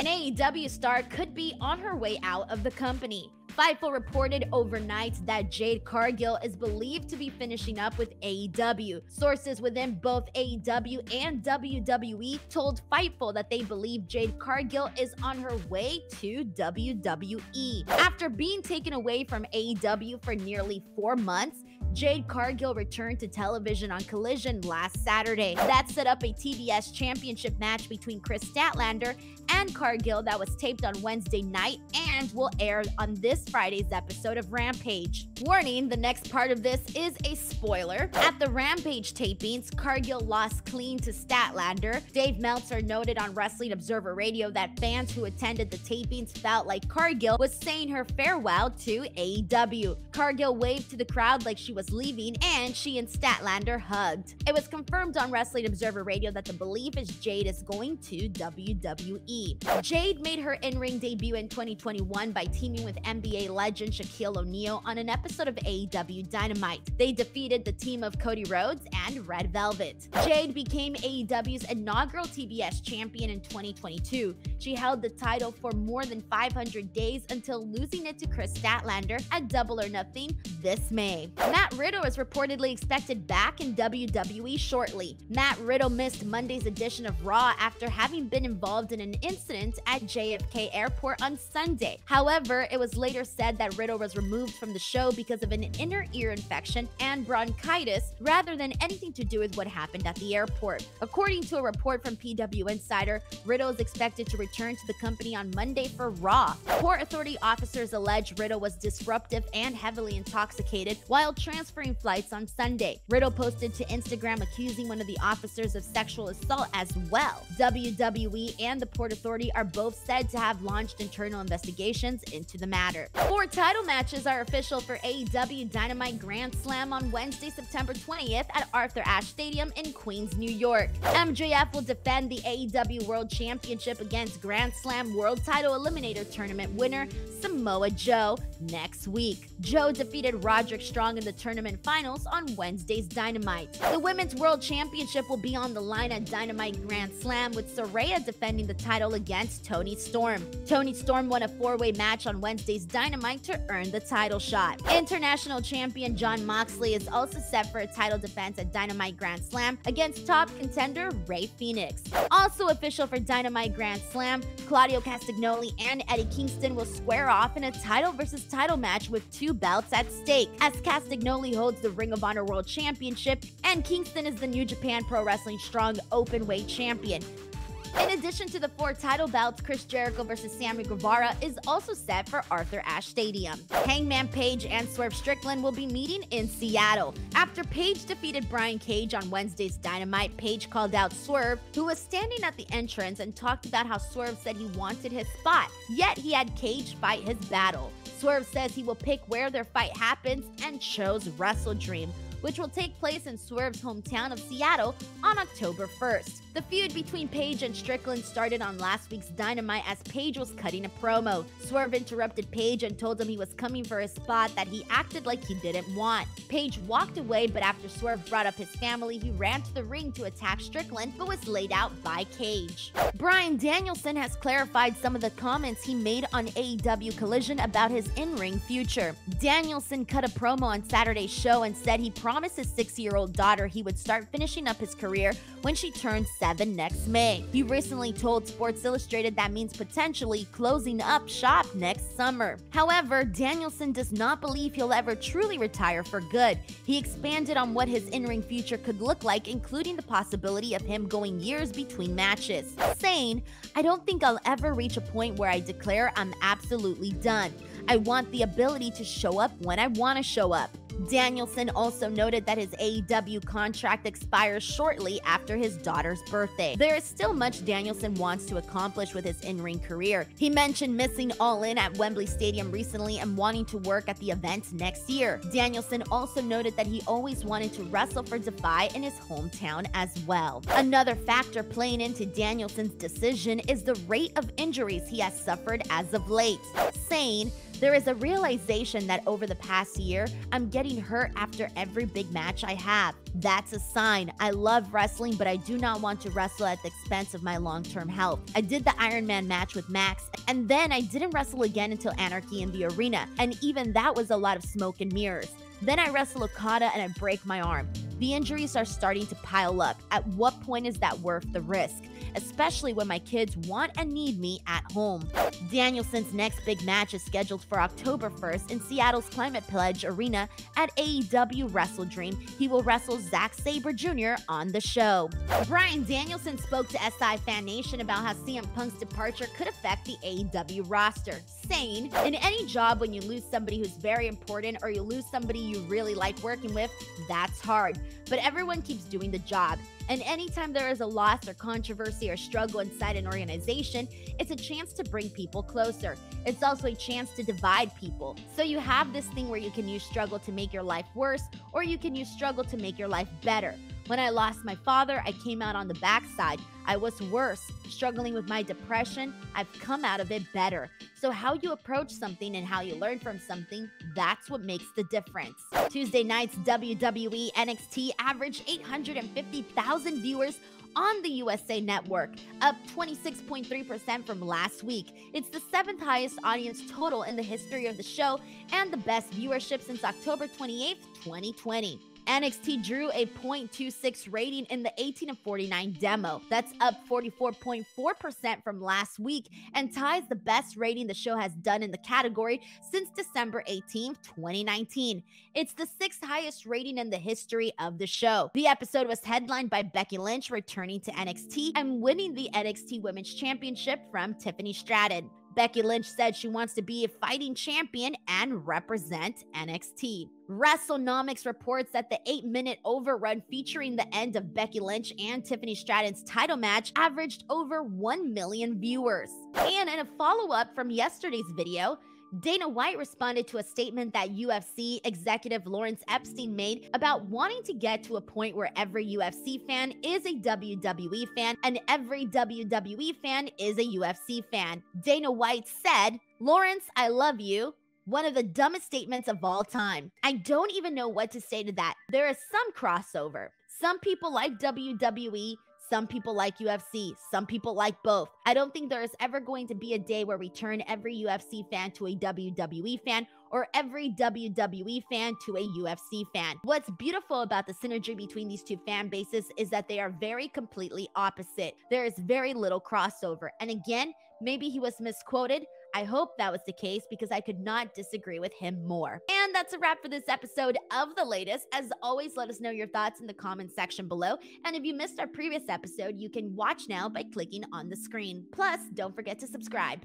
An AEW star could be on her way out of the company. Fightful reported overnight that Jade Cargill is believed to be finishing up with AEW. Sources within both AEW and WWE told Fightful that they believe Jade Cargill is on her way to WWE. After being taken away from AEW for nearly four months, Jade Cargill returned to television on Collision last Saturday. That set up a TBS championship match between Kris Statlander and Cargill that was taped on Wednesday night and will air on this Friday's episode of Rampage. Warning the next part of this is a spoiler. At the Rampage tapings, Cargill lost clean to Statlander. Dave Meltzer noted on Wrestling Observer Radio that fans who attended the tapings felt like Cargill was saying her farewell to AEW. Cargill waved to the crowd like she was leaving, and she and Statlander hugged. It was confirmed on Wrestling Observer Radio that the belief is Jade is going to WWE. Jade made her in ring debut in 2021 by teaming with NBA legend Shaquille O'Neal on an episode of AEW Dynamite. They defeated the team of Cody Rhodes and Red Velvet. Jade became AEW's inaugural TBS champion in 2022. She held the title for more than 500 days until losing it to Kris Statlander at Double or Nothing this May. Matt Riddle is reportedly expected back in WWE shortly. Matt Riddle missed Monday's edition of Raw after having been involved in an incident at JFK Airport on Sunday. However, it was later said that Riddle was removed from the show because of an inner ear infection and bronchitis rather than anything to do with what happened at the airport. According to a report from PW Insider, Riddle is expected to return to the company on Monday for Raw. Port Authority officers allege Riddle was disruptive and heavily intoxicated while transferring flights on Sunday. Riddle posted to Instagram accusing one of the officers of sexual assault as well. WWE and the Port Authority are both said to have launched internal investigations into the matter. Four title matches are official for AEW Dynamite Grand Slam on Wednesday, September 20th at Arthur Ashe Stadium in Queens, New York. MJF will defend the AEW World Championship against Grand Slam World Title Eliminator Tournament winner Samoa Joe next week. Joe defeated Roderick Strong in the tournament finals on Wednesday's Dynamite. The Women's World Championship will be on the line at Dynamite Grand Slam with Saraya defending the title against Toni Storm. Toni Storm won a four-way match on Wednesday's Dynamite to earn the title shot. International champion Jon Moxley is also set for a title defense at Dynamite Grand Slam against top contender Rey Fenix. Also official for Dynamite Grand Slam, Claudio Castagnoli and Eddie Kingston will square off in a title versus title match with two belts at stake, as Castagnoli holds the Ring of Honor World Championship and Kingston is the New Japan Pro Wrestling Strong Openweight Champion. In addition to the four title belts, Chris Jericho versus Sammy Guevara is also set for Arthur Ashe Stadium. Hangman Page and Swerve Strickland will be meeting in Seattle. After Page defeated Brian Cage on Wednesday's Dynamite, Page called out Swerve, who was standing at the entrance and talked about how Swerve said he wanted his spot, yet he had Cage fight his battle. Swerve says he will pick where their fight happens and chose WrestleDream, which will take place in Swerve's hometown of Seattle on October 1st. The feud between Page and Strickland started on last week's Dynamite as Page was cutting a promo. Swerve interrupted Page and told him he was coming for a spot that he acted like he didn't want. Page walked away, but after Swerve brought up his family, he ran to the ring to attack Strickland, but was laid out by Cage. Bryan Danielson has clarified some of the comments he made on AEW Collision about his in ring future. Danielson cut a promo on Saturday's show and said he promised his six year old daughter he would start finishing up his career when she turns 7 next May. He recently told Sports Illustrated that means potentially closing up shop next summer. However, Danielson does not believe he'll ever truly retire for good. He expanded on what his in ring future could look like, including the possibility of him going years between matches, saying, I don't think I'll ever reach a point where I declare I'm absolutely done. I want the ability to show up when I want to show up. Danielson also noted that his AEW contract expires shortly after his daughter's birthday. There is still much Danielson wants to accomplish with his in ring career. He mentioned missing All In at Wembley Stadium recently and wanting to work at the event next year. Danielson also noted that he always wanted to wrestle for Defy in his hometown as well. Another factor playing into Danielson's decision is the rate of injuries he has suffered as of late, saying, There is a realization that over the past year, I'm getting hurt after every big match I have. That's a sign. I love wrestling, but I do not want to wrestle at the expense of my long term health. I did the Iron Man match with Max, and then I didn't wrestle again until Anarchy in the Arena, and even that was a lot of smoke and mirrors. Then I wrestle Okada and I break my arm. The injuries are starting to pile up. At what point is that worth the risk? Especially when my kids want and need me at home. Danielson's next big match is scheduled for October 1st in Seattle's Climate Pledge Arena at AEW WrestleDream. He will wrestle Zack Sabre Jr. on the show. Bryan Danielson spoke to SI Fan Nation about how CM Punk's departure could affect the AEW roster, saying, In any job, when you lose somebody who's very important or you lose somebody you really like working with, that's hard. But everyone keeps doing the job. And anytime there is a loss or controversy or struggle inside an organization, it's a chance to bring people closer. It's also a chance to divide people. So you have this thing where you can use struggle to make your life worse, or you can use struggle to make your life better. When I lost my father, I came out on the backside. I was worse, struggling with my depression. I've come out of it better. So, how you approach something and how you learn from something, that's what makes the difference. Tuesday night's WWE NXT averaged 850,000 viewers on the USA Network, up 26.3% from last week. It's the seventh highest audience total in the history of the show and the best viewership since October 28, 2020. NXT drew a 0.26 rating in the 18 of 49 demo. That's up 44.4% from last week and ties the best rating the show has done in the category since December 18, 2019. It's the sixth highest rating in the history of the show. The episode was headlined by Becky Lynch returning to NXT and winning the NXT Women's Championship from Tiffany Stratton. Becky Lynch said she wants to be a fighting champion and represent NXT. WrestleNomics reports that the eight minute overrun featuring the end of Becky Lynch and Tiffany Stratton's title match averaged over 1 million viewers. And in a follow up from yesterday's video, Dana White responded to a statement that UFC executive Lawrence Epstein made about wanting to get to a point where every UFC fan is a WWE fan and every WWE fan is a UFC fan. Dana White said, Lawrence, I love you. One of the dumbest statements of all time. I don't even know what to say to that. There is some crossover. Some people like WWE, some people like UFC. Some people like both. I don't think there is ever going to be a day where we turn every UFC fan to a WWE fan or every WWE fan to a UFC fan. What's beautiful about the synergy between these two fan bases is that they are very completely opposite. There is very little crossover. And again, maybe he was misquoted, I hope that was the case because I could not disagree with him more. And that's a wrap for this episode of The Latest. As always, let us know your thoughts in the comments section below. And if you missed our previous episode, you can watch now by clicking on the screen. Plus, don't forget to subscribe.